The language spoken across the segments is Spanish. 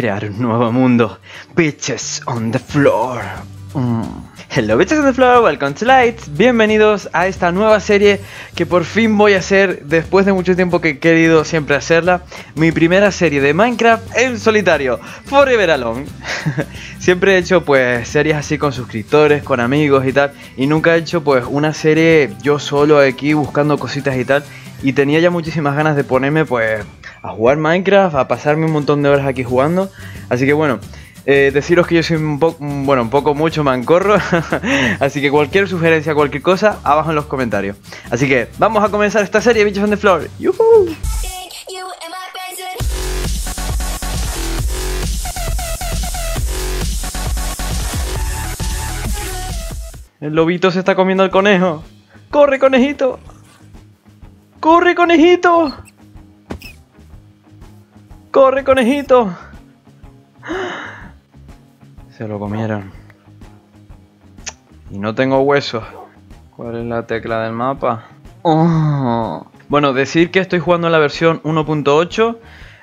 crear un nuevo mundo. Bitches on the floor. Mm. Hello bitches on the floor, welcome to Lights. Bienvenidos a esta nueva serie que por fin voy a hacer después de mucho tiempo que he querido siempre hacerla. Mi primera serie de Minecraft en solitario, Forever Alone. siempre he hecho pues series así con suscriptores, con amigos y tal. Y nunca he hecho pues una serie yo solo aquí buscando cositas y tal. Y tenía ya muchísimas ganas de ponerme pues a jugar Minecraft, a pasarme un montón de horas aquí jugando. Así que bueno, eh, deciros que yo soy un poco, bueno, un poco mucho mancorro. Así que cualquier sugerencia, cualquier cosa, abajo en los comentarios. Así que vamos a comenzar esta serie, bichos on the floor. ¡Yuhu! El lobito se está comiendo al conejo. ¡Corre, conejito! ¡Corre, conejito! ¡Corre, conejito! Se lo comieron. Y no tengo huesos. ¿Cuál es la tecla del mapa? Oh. Bueno, decir que estoy jugando en la versión 1.8.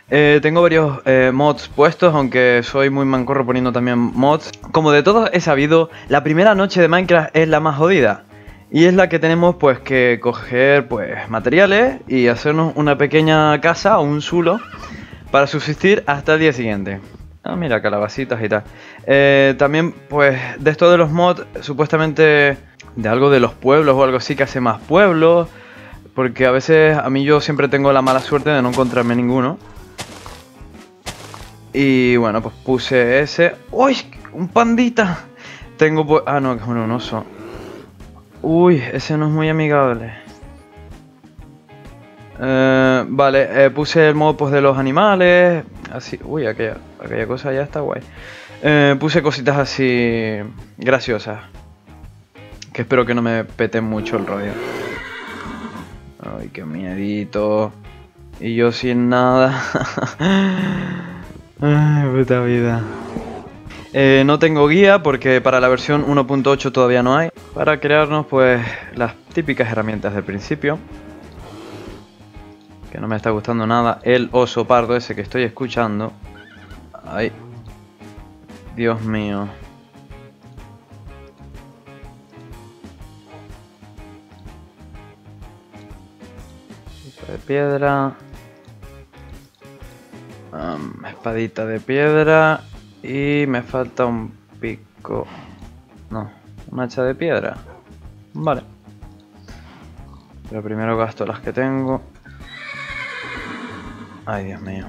Eh, tengo varios eh, mods puestos, aunque soy muy mancorro poniendo también mods. Como de todos he sabido, la primera noche de Minecraft es la más jodida. Y es la que tenemos pues que coger pues materiales y hacernos una pequeña casa o un zulo para subsistir hasta el día siguiente. Ah, mira, calabacitas y tal. Eh, también, pues, de esto de los mods, supuestamente de algo de los pueblos o algo así que hace más pueblos. Porque a veces a mí yo siempre tengo la mala suerte de no encontrarme ninguno. Y bueno, pues puse ese. ¡Uy! ¡Un pandita! Tengo pues... Ah, no, que es un oso. Uy, ese no es muy amigable. Eh, vale, eh, puse el modo pues, de los animales. Así. Uy, aquella, aquella cosa ya está guay. Eh, puse cositas así graciosas. Que espero que no me peten mucho el rollo. Ay, qué miedito. Y yo sin nada. Ay, puta vida. Eh, no tengo guía porque para la versión 1.8 todavía no hay. Para crearnos pues las típicas herramientas del principio. Que no me está gustando nada. El oso pardo ese que estoy escuchando. Ay. Dios mío. de piedra. espadita de piedra. Y me falta un pico. No, un hacha de piedra. Vale. Pero primero gasto las que tengo. Ay, Dios mío.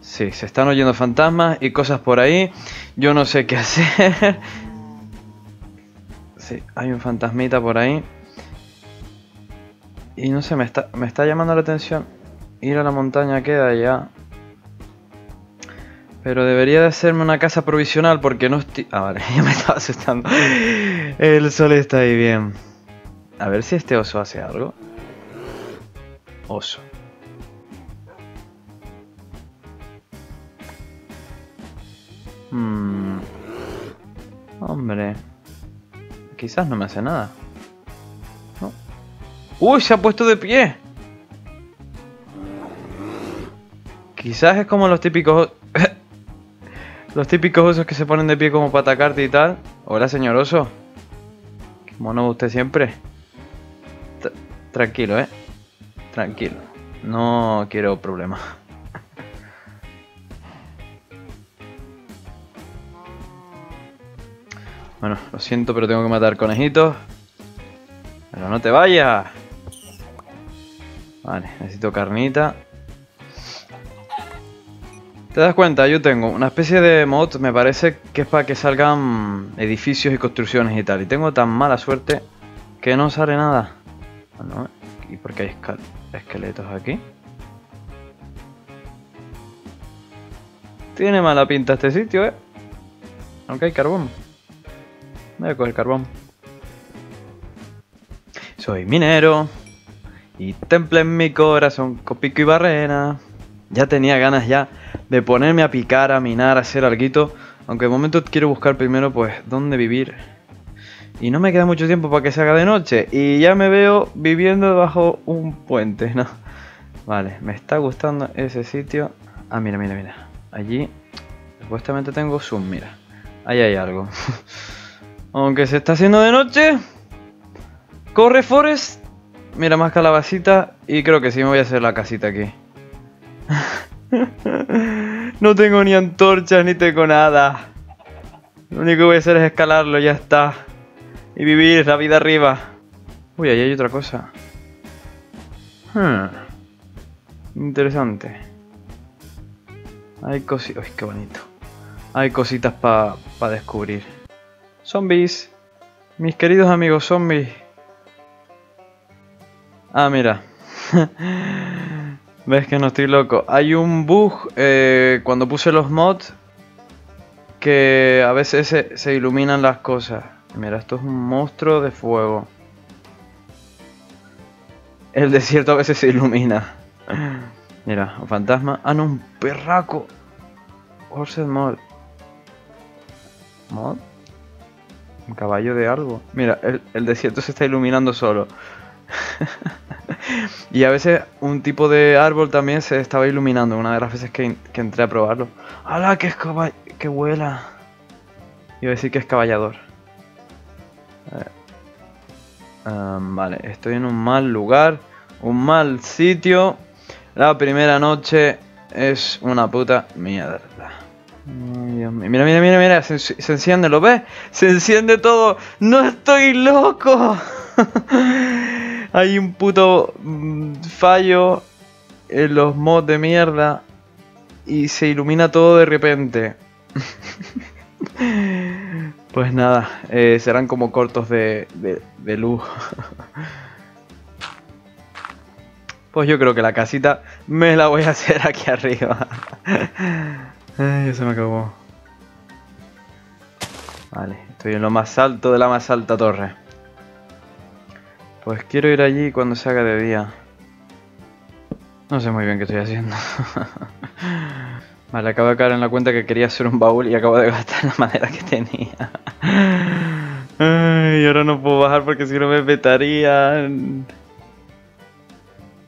Sí, se están oyendo fantasmas y cosas por ahí. Yo no sé qué hacer. Sí, hay un fantasmita por ahí. Y no sé, me está, me está llamando la atención. Ir a la montaña queda ya. Pero debería de hacerme una casa provisional porque no estoy... Ah, vale, ya me estaba asustando. El sol está ahí bien. A ver si este oso hace algo. Oso. Hmm. Hombre. Quizás no me hace nada. ¡Uy! Se ha puesto de pie. Quizás es como los típicos los típicos osos que se ponen de pie como para atacarte y tal. Hola, señor oso. Qué mono usted siempre. tranquilo, eh. Tranquilo. No quiero problemas. Bueno, lo siento, pero tengo que matar conejitos. Pero no te vayas. Vale, necesito carnita. ¿Te das cuenta? Yo tengo una especie de mod, me parece que es para que salgan edificios y construcciones y tal. Y tengo tan mala suerte que no sale nada. Bueno, ¿Y por qué hay esqueletos aquí? Tiene mala pinta este sitio, ¿eh? Aunque hay carbón. Voy a coger carbón. Soy minero. Y temple en mi corazón con pico y barrena. Ya tenía ganas ya de ponerme a picar, a minar, a hacer algo. Aunque de momento quiero buscar primero pues dónde vivir. Y no me queda mucho tiempo para que se haga de noche. Y ya me veo viviendo bajo un puente, ¿no? Vale, me está gustando ese sitio. Ah, mira, mira, mira. Allí supuestamente tengo zoom, mira. Ahí hay algo. Aunque se está haciendo de noche. Corre, Forest. Mira, más calabacita. Y creo que sí me voy a hacer la casita aquí. no tengo ni antorchas ni tengo nada. Lo único que voy a hacer es escalarlo, ya está. Y vivir la vida arriba. Uy, ahí hay otra cosa. Hmm. Interesante. Hay cositas... Uy, qué bonito. Hay cositas para pa descubrir. Zombies. Mis queridos amigos zombies. Ah, mira. Ves que no estoy loco. Hay un bug eh, cuando puse los mods que a veces se, iluminan las cosas. Mira, esto es un monstruo de fuego. El desierto a veces se ilumina. Mira, un fantasma. Ah, no, un perraco. Horsed Mod. ¿Mod? Un caballo de algo. Mira, el, el desierto se está iluminando solo. y a veces un tipo de árbol también se estaba iluminando una de las veces que, entré a probarlo. ¡Hala! ¡Que, que vuela! Iba a decir que es caballador. vale, estoy en un mal lugar, un mal sitio. La primera noche es una puta mierda. Mira, mira, mira, mira, se, se enciende, ¿lo ves? Se enciende todo. ¡No estoy loco! Hay un puto mm, fallo en los mods de mierda y se ilumina todo de repente. pues nada, eh, serán como cortos de, de, luz. pues yo creo que la casita me la voy a hacer aquí arriba. Ay, se me acabó. Vale, estoy en lo más alto de la más alta torre. Pues quiero ir allí cuando se haga de día. No sé muy bien qué estoy haciendo. vale, acabo de caer en la cuenta que quería hacer un baúl y acabo de gastar la madera que tenía. Ay, ahora no puedo bajar porque si no me petarían.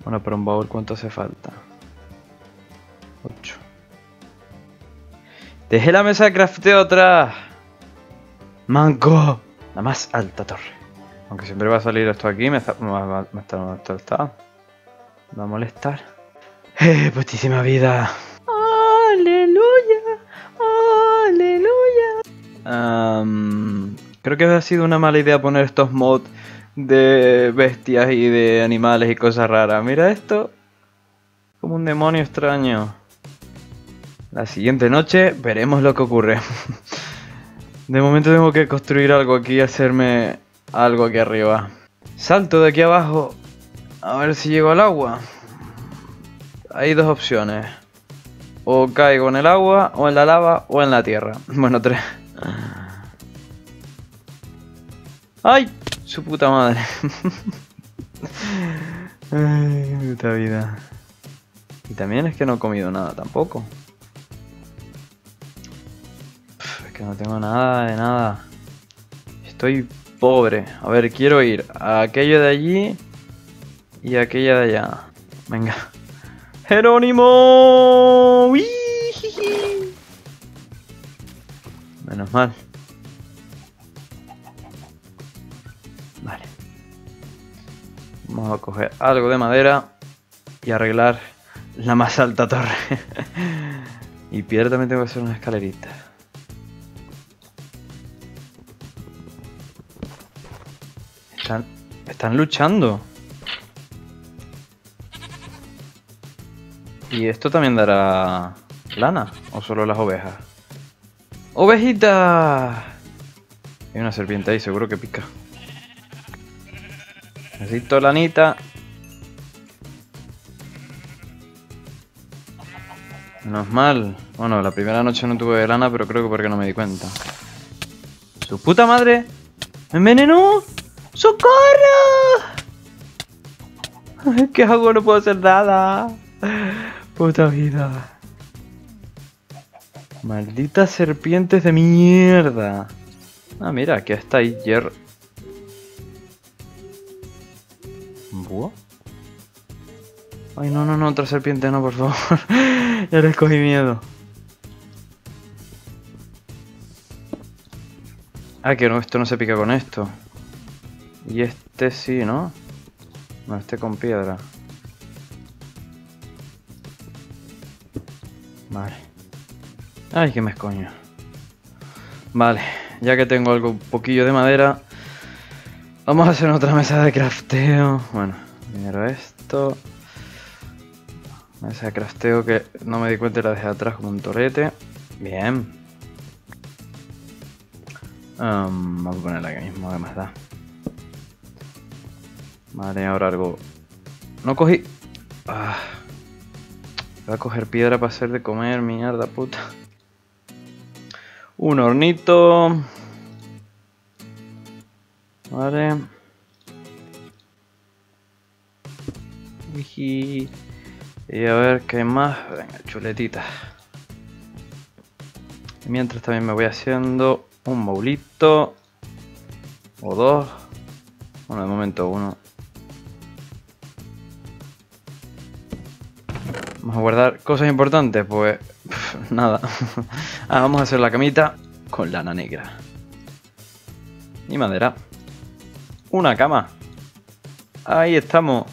Bueno, pero un baúl, ¿cuánto hace falta? 8. Dejé la mesa de crafteo atrás. Manco. La más alta torre. Aunque siempre va a salir esto aquí, me, está, me, me está, está, va a molestar. ¡Eh, putísima vida! ¡Aleluya! ¡Aleluya! creo que ha sido una mala idea poner estos mods de bestias y de animales y cosas raras. Mira esto. Como un demonio extraño. La siguiente noche veremos lo que ocurre. de momento tengo que construir algo aquí y hacerme algo aquí arriba. Salto de aquí abajo. A ver si llego al agua. Hay dos opciones. O caigo en el agua, o en la lava, o en la tierra. Bueno, tres. ¡Ay! Su puta madre. Ay, puta vida. Y también es que no he comido nada tampoco. es que no tengo nada de nada. Estoy Pobre. A ver, quiero ir a aquello de allí y a aquella de allá. Venga. ¡Jerónimo! Menos mal. Vale. Vamos a coger algo de madera y arreglar la más alta torre. y piedra también tengo que hacer una escalerita. Están, luchando. ¿Y esto también dará lana? ¿O solo las ovejas? ¡Ovejita! Hay una serpiente ahí, seguro que pica. Necesito lanita. Menos mal. Bueno, la primera noche no tuve lana, pero creo que porque no me di cuenta. ¡Su puta madre! ¿Me envenenó? ¡Socorro! ¿Qué hago? No puedo hacer nada. Puta vida. Malditas serpientes de mierda. Ah, mira, aquí está hierro. Ay, no, no, no, otra serpiente, no, por favor. ya les cogí miedo. Ah, que no, esto no se pica con esto. Y este sí, ¿no? No, este con piedra. Vale. Ay, que me escoño. Vale, ya que tengo algo un poquillo de madera, vamos a hacer otra mesa de crafteo. Bueno, primero esto. Mesa de crafteo que no me di cuenta y la dejé atrás como un torete. Bien. Vamos a ponerla aquí mismo, que más da. Vale, ahora algo. No cogí. Ah. Voy a coger piedra para hacer de comer, mierda puta. Un hornito. Vale. Y a ver qué más. Venga, chuletita. mientras también me voy haciendo un baulito. O dos. Bueno, de momento uno. Vamos a guardar cosas importantes, pues nada. ah, vamos a hacer la camita con lana negra. Y madera. Una cama. Ahí estamos.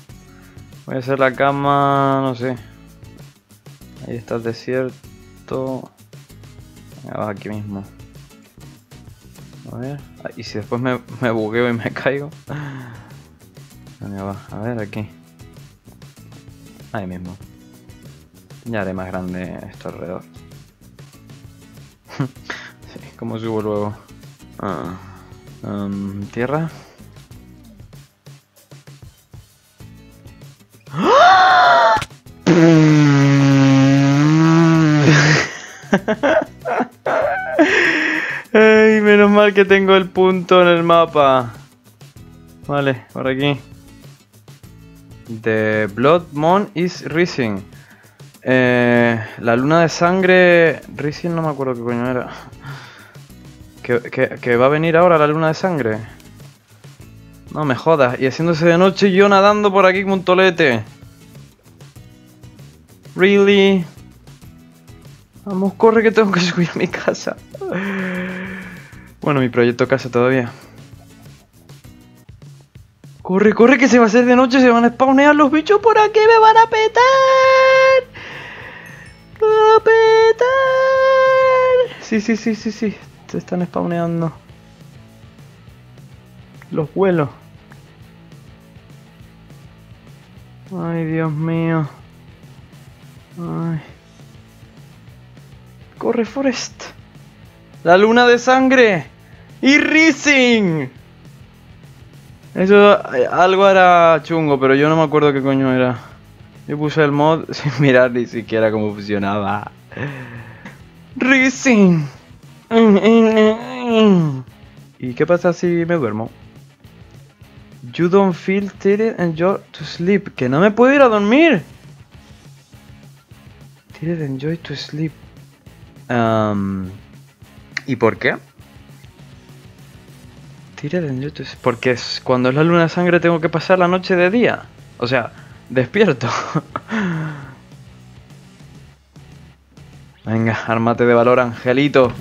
Voy a hacer la cama, no sé. Ahí está el desierto. Aquí mismo. A ver. Ah, y si después me, me bugueo y me caigo. Va. A ver, aquí. Ahí mismo. Ya haré más grande esto alrededor. sí, ¿cómo subo luego? Ah, um, ¿Tierra? Ay, menos mal que tengo el punto en el mapa. Vale, por aquí. The Blood Moon is rising. Eh, la luna de sangre. Rising no me acuerdo qué coño era. ¿Que, va a venir ahora la luna de sangre. No me jodas. Y haciéndose de noche yo nadando por aquí como un tolete. Really? Vamos, corre que tengo que subir a mi casa. Bueno, mi proyecto casa todavía. Corre, corre que se va a hacer de noche, se van a spawnear los bichos por aquí, me van a petar. Sí, sí, sí, sí, sí. Se están spawneando. Los vuelos. Ay, Dios mío. Ay. Corre, Forest. La luna de sangre. Y Rising. Eso algo era chungo, pero yo no me acuerdo qué coño era. Yo puse el mod sin mirar ni siquiera cómo funcionaba. Rising. ¿Y qué pasa si me duermo? You don't feel tired and you're to sleep. Que no me puedo ir a dormir. Tired and enjoy to sleep. Um, ¿Y por qué? Tired and enjoy to sleep. Porque cuando es la luna de sangre tengo que pasar la noche de día. O sea, despierto. Venga, armate de valor, angelito.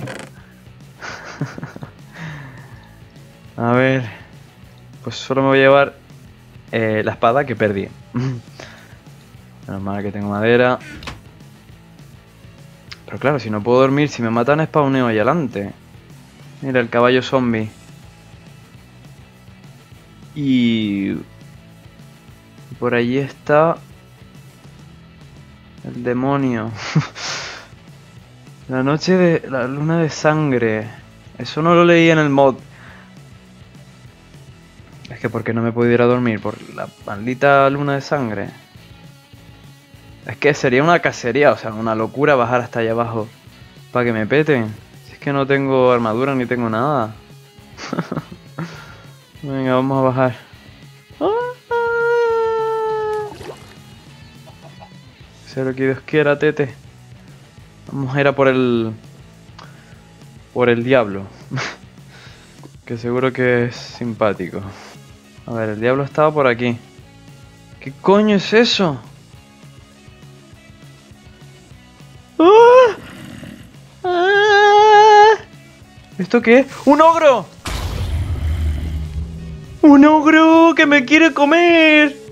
a ver. Pues solo me voy a llevar eh, la espada que perdí. Menos mal que tengo madera. Pero claro, si no puedo dormir, si me matan spawneo ahí adelante. Mira, el caballo zombie. Y... Por allí está... El demonio. La noche de la luna de sangre. Eso no lo leí en el mod. Es que porque no me puedo ir a dormir por la maldita luna de sangre. Es que sería una cacería, o sea, una locura bajar hasta allá abajo para que me peten. Si es que no tengo armadura ni tengo nada. Venga, vamos a bajar. sea lo que Dios quiera, Tete. Vamos a ir a por el. por el diablo. que seguro que es simpático. A ver, el diablo estaba por aquí. ¿Qué coño es eso? ¡Ah! ¡Ah! ¿Esto qué es? ¡Un ogro! ¡Un ogro que me quiere comer!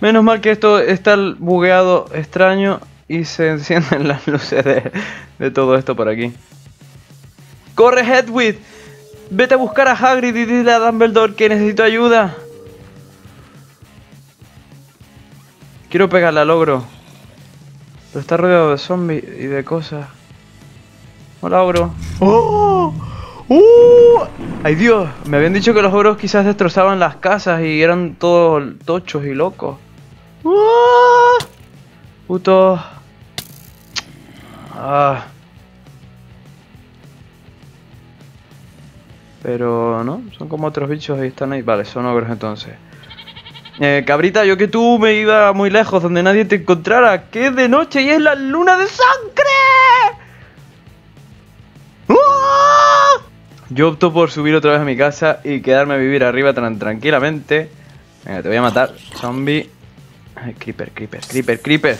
Menos mal que esto está bugueado extraño y se encienden las luces de, de todo esto por aquí. ¡Corre, Hedwig! Vete a buscar a Hagrid y dile a Dumbledore que necesito ayuda. Quiero pegarle al ogro. Pero está rodeado de zombies y de cosas. Hola, ogro. ¡Oh! ¡Uh! ¡Ay, Dios! Me habían dicho que los ogros quizás destrozaban las casas y eran todos tochos y locos. ¡Uh! Puto. Ah. Pero no, son como otros bichos y están ahí. Vale, son ogros entonces. Eh, cabrita, yo que tú me iba muy lejos donde nadie te encontrara. Que es de noche y es la luna de sangre. ¡Ah! Yo opto por subir otra vez a mi casa y quedarme a vivir arriba tan tranquilamente. Venga, te voy a matar. Zombie. Ay, creeper, creeper, creeper, creeper.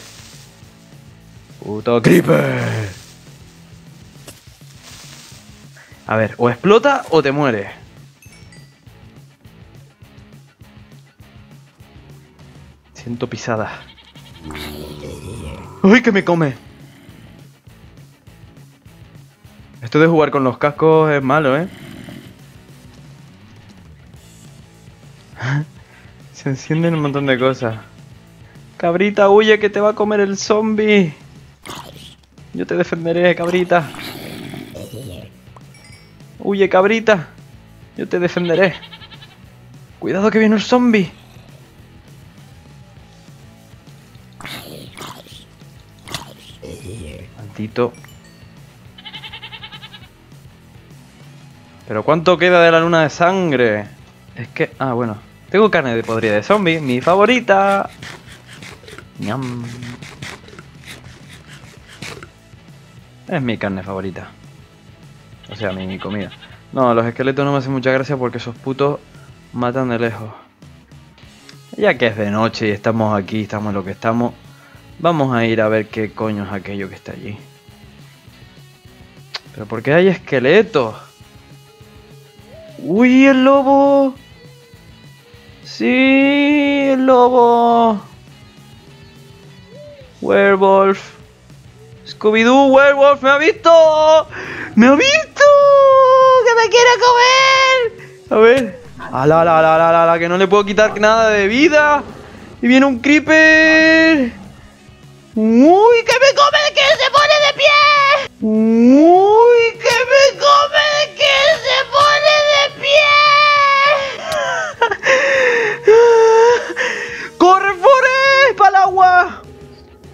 Puto creeper. A ver, o explota o te muere. Siento pisada. ¡Uy, que me come! Esto de jugar con los cascos es malo, ¿eh? Se encienden un montón de cosas. Cabrita, huye que te va a comer el zombie. Yo te defenderé, cabrita. Huye, cabrita. Yo te defenderé. Cuidado que viene un zombie. Maldito. Pero ¿cuánto queda de la luna de sangre? Es que... Ah, bueno. Tengo carne de podrida de zombie, mi favorita. Es mi carne favorita. O sea, mi, comida. No, los esqueletos no me hacen mucha gracia porque esos putos matan de lejos. Ya que es de noche y estamos aquí, estamos lo que estamos, vamos a ir a ver qué coño es aquello que está allí. ¿Pero por qué hay esqueletos? ¡Uy, el lobo! ¡Sí, el lobo! Werewolf. Scooby-Doo, Werewolf, ¿me ha visto? ¡Me ha visto! ¡Que me quiere comer! A ver. ¡Ala, ala, ala, ala, ala! Que no le puedo quitar nada de vida. Y viene un creeper. ¡Uy, que me come que se pone de pie! ¡Uy, que me come que se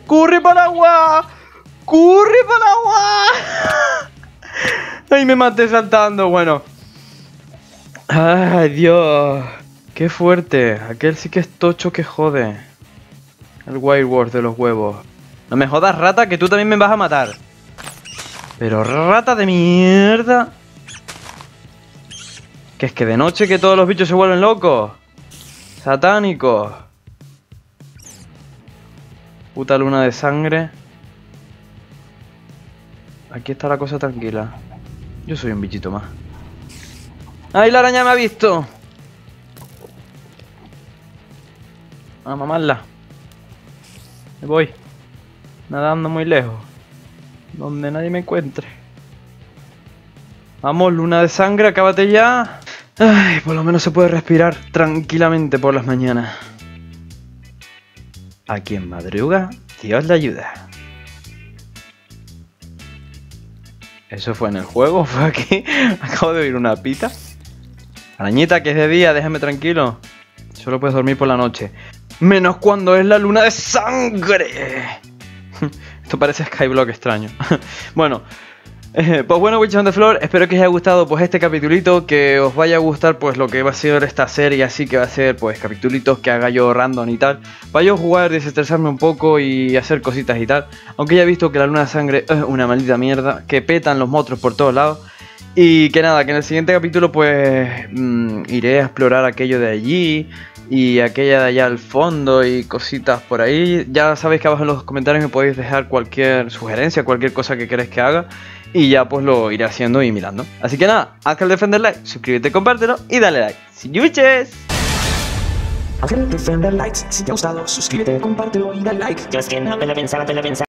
¡Corre para agua! ¡Corre para agua! ¡Ay, me maté saltando! Bueno. ¡Ay, Dios! ¡Qué fuerte! Aquel sí que es tocho que jode. El Wildward de los huevos. No me jodas, rata, que tú también me vas a matar. Pero rata de mierda. Que es que de noche que todos los bichos se vuelven locos. Satánicos. Puta luna de sangre. Aquí está la cosa tranquila. Yo soy un bichito más. ¡Ay, la araña me ha visto! A mamarla. Me voy. Nadando muy lejos. Donde nadie me encuentre. Vamos, luna de sangre, acábate ya. Ay, por lo menos se puede respirar tranquilamente por las mañanas. A quien madruga, Dios le ayuda. ¿Eso fue en el juego? ¿Fue aquí? Acabo de oír una pita. Arañita, que es de día, déjame tranquilo. Solo puedes dormir por la noche. Menos cuando es la luna de sangre. Esto parece Skyblock extraño. bueno, pues bueno, Witches on the Floor, espero que os haya gustado pues este capitulito, que os vaya a gustar pues lo que va a ser esta serie, así que va a ser pues capitulitos que haga yo random y tal, para yo jugar, desestresarme un poco y hacer cositas y tal, aunque ya he visto que la luna de sangre es una maldita mierda, que petan los monstruos por todos lados, y que nada, que en el siguiente capítulo pues mm, iré a explorar aquello de allí, y aquella de allá al fondo y cositas por ahí. Ya sabéis que abajo en los comentarios me podéis dejar cualquier sugerencia, cualquier cosa que queréis que haga y ya pues lo iré haciendo y mirando. Así que nada, haz que el defender like, suscríbete, compártelo y dale like. ¡See you bitches! Ángel Defender Likes, si te ha gustado, suscríbete, compártelo y dale like. Yo es que no me lo pensaba, te lo pensaba.